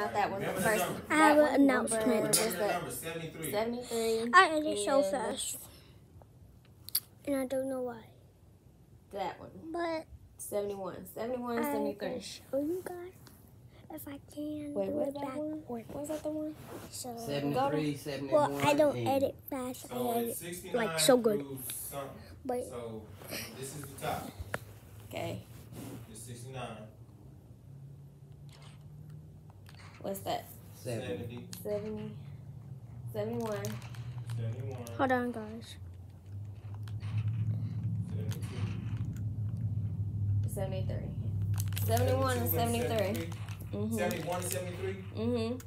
Not that one. The first. I have an announcement. number- Remember what's the that? number, 73. Seventy-three. I edit so and fast. And I don't know why. That one. But 71. 71, I 73. can show you guys if I can Wait, do what's it that one? backward. Was that the one? So, 73, 71. well, I don't and edit fast. So I edit. like, so good. But So this is the top. Okay. It's 69, What's that? 70. 70, 70. 71. 71, hold on, guys. 72, 73. 71 and 73. 72 Mm-hmm. 71 and 73? Mm-hmm.